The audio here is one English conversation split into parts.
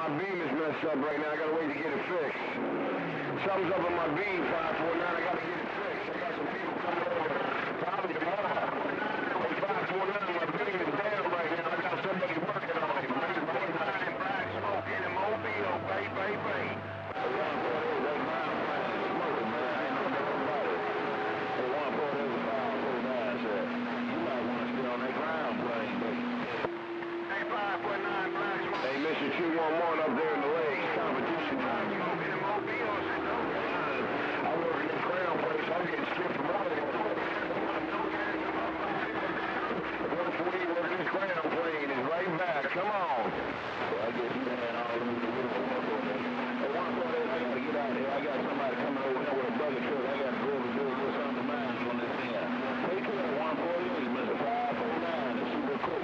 my beam is messed up right now. I gotta wait to get it fixed. Something's up in my beam, 549. I gotta get it fixed. I got some people coming over. Probably tomorrow. 549, my beam is down right now. I got somebody working on it. Black smoke in the mobile, bay, bay, bay. Hey, Mr. 211 up there in the lakes, competition time. You over in the mobile? I said, no, I work in this ground place. I'm getting stripped from out of here. 140 working this ground plane is right back. Come on. Well, I guess you ran all over the river. Hey, one point is I gotta get out of here. I got somebody coming over here with a bucket truck. I gotta go over and do a little something to mine on this end. Take care of 148, Mr. 549. It's super cool.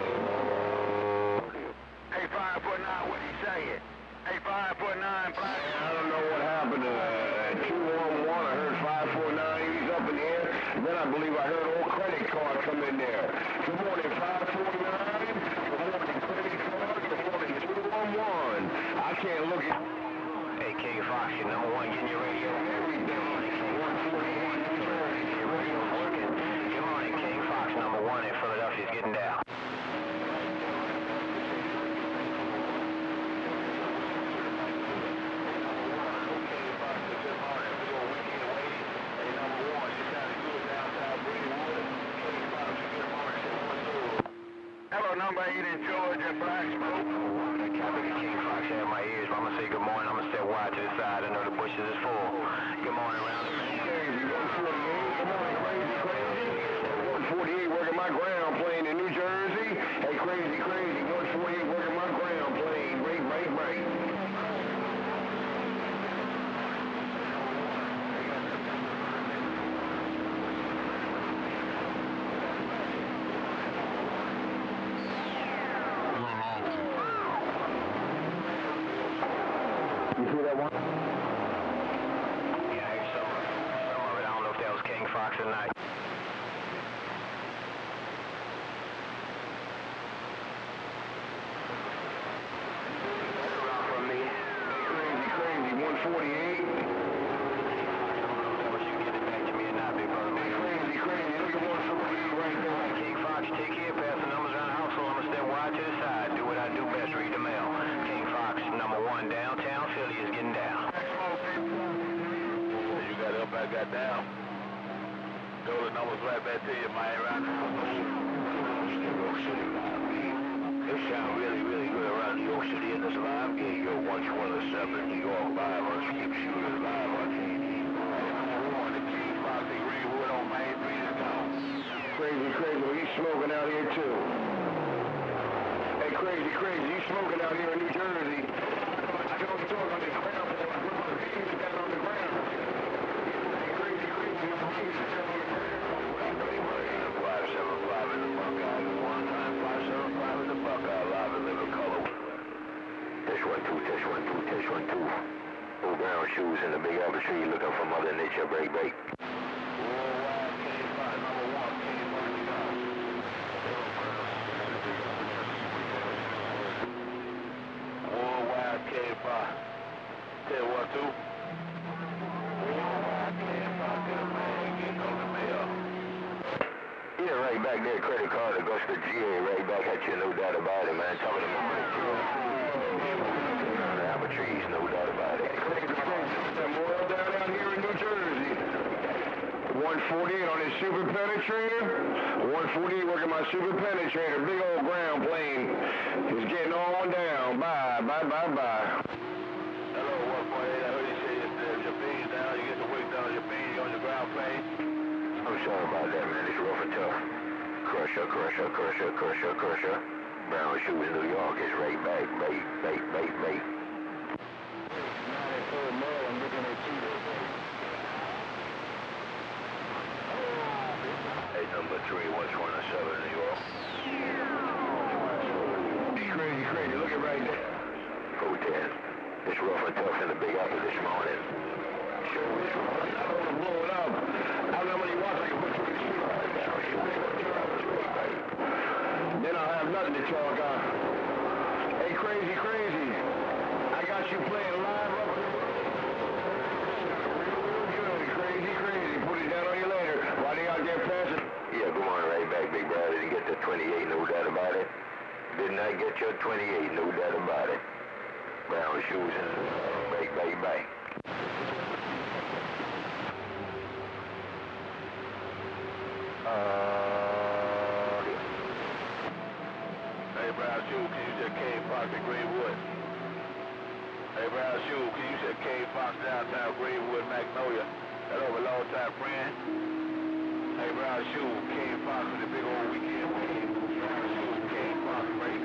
Hey, 549, what he saying? Hey, 549, black. I don't know what happened. Uh, 211, I heard 549. He's up in the air. Then I believe I heard old credit card come in there. Good morning, 549. Good morning, credit card. Good morning, 211. I can't look at... Hey, King Fox, you number one, getting your radio. Your radio's working. Good morning, King Fox, number one in Philadelphia's getting down. Number eight in Georgia, Black Smoke. Captain King Fox have my ears, but I'm gonna say good morning. I'm gonna step wide to the side. I know the bushes is full. Good morning, Crazy, 148. Come on, crazy, crazy. 148 working my ground plane in New Jersey. Hey, crazy, crazy. 148 working my ground plane. Break, break, break. You see that one? Yeah, I hear some, some of it. I don't know if that was King Fox or not. Around from me. Crazy, crazy. 148. I don't know if you can get it back to me or not, big brother. Hey, crazy, crazy. Look at 148 right there. King Fox, take care, pass the numbers around the house, so I'm gonna step wide to the side. Do what I do best, read the mail. King Fox, number one, downtown Philly is getting down. You got up, I got down. Throw the numbers right back to you, man. Right It sounds really, really good around New York City in this live gate. Yo, 127, New York live on Skip Shooter live on TV. Crazy, crazy. Well, you smoking out here too. Hey, crazy, crazy. You smoking out here in New Jersey. I only talk on the ground. Two, test one, two, test one, two. Old brown shoes in the big apple tree looking for Mother Nature. Break, break. Worldwide K5. Tell what to? Worldwide K5, good man, getting on the mail. Yeah, right back there, credit card, Augusta GA, right back at you, no doubt about it, man. Top of the morning, the apple trees, no doubt about it. More down out here in New Jersey. 148 on his super penetrator. 148 working my super penetrator. Big old ground plane. He's getting on down. Bye, bye, bye, bye. Hello, 148. I heard you say if your beans down, you get the weight down, your beans on your ground plane. I'm sorry about that, man. It's rough and tough. Crusher, crusher, crusher, crusher, crusher. Brown shoes, New York is right back. Bait, bait, bait, bait. Number three, what's one New oh, York? Crazy, crazy. Look at right there. Hotel. It's rough and tough in the Big Apple this morning. Show is rough. I don't want to blow it up. I don't know how many watts I can put through the speaker. Then I'll have nothing to talk on. Hey, crazy, crazy. I got you playing live up Real good, crazy, crazy. Put it down on you later. Why they out there passing? Good morning, right back, big brother. Didn't get the 28, no doubt about it. Did not I get your 28, no doubt about it. Brown shoes and break, break, break. Uh, Hey, Brown Shoe, can you just Kane Fox at Greenwood? Hey, Brown Shoe, can you just Kane Fox downtown Greenwood, Magnolia? Hello, a long time friend. Hey, Brown Shoe, Kane Fox for the big old weekend win. Brown Shoe, Kane Fox, right?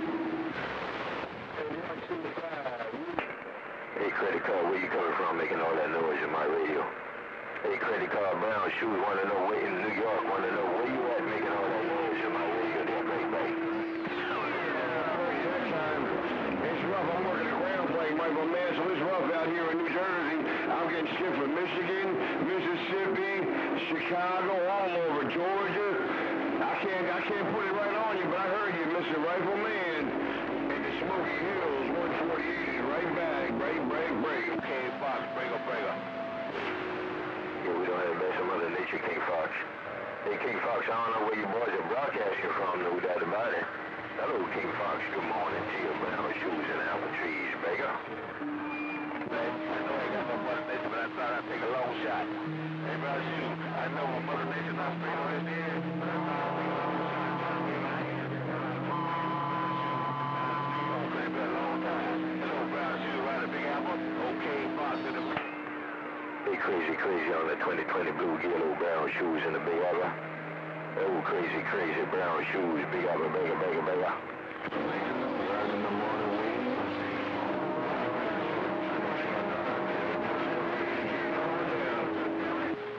Hey, credit card, where you coming from making all that noise in my radio? Hey, credit card, brown shoes, want to know where in New York, want to know where you at making all that noise in my radio there, break, break. It's rough. I'm working at ground playing, Michael Man, so it's rough out here in New Jersey. I'm getting shit from Michigan, Mississippi, Chicago, all over Georgia. I can't, I can't put it right on you, but I heard you, Mr. Rifleman. In the Smoky Hills, 148 is right back. Break, break, break. Kane Fox, breaker, breaker. Yeah, we don't have best of Mother Nature, King Fox. Hey, King Fox, I don't know where you boys are broadcasting from, no doubt about it. Hello, King Fox. Good morning to you, brown shoes and apple trees, Baker. Hey, I know I got no Mother Nature, but I thought I'd take a long shot. Hey, Brown Shoe, I know my Mother Nature not straight on his head, but I thought I'd take a long shot. Played for a long time. Hello, Brown Shoe, right at Big Apple. Okay, Fox in the Hey, crazy, crazy on the 2020 blue yellow brown shoes in the Big Apple. Oh, crazy, crazy brown shoes, Big Baker, Baker.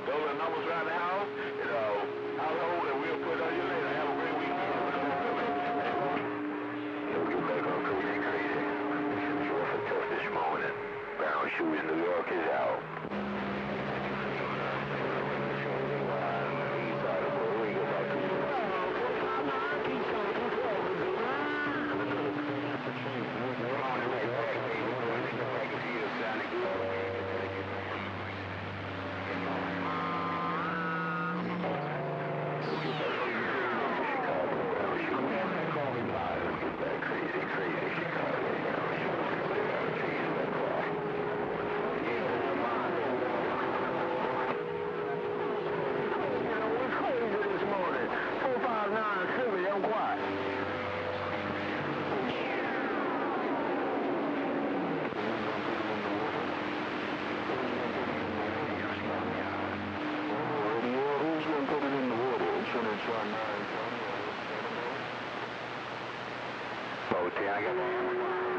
Those are numbers around the house. You know, household, and we'll put it on you later. Have a great weekend. We'll get back on crazy, crazy. It's rough and tough this morning. Brown shoes, New York is out. Crazy, crazy Chicago. What's crazy this morning? 459 Philly, I'm quiet. Who's gonna put it in the water? It's gonna nine. Okay, I got.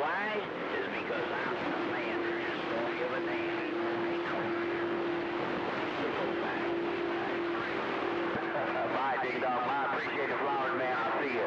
why? Is because I'm the man. Just don't give a damn. Bye, Ding dog. I appreciate the flowers, man. I'll see you.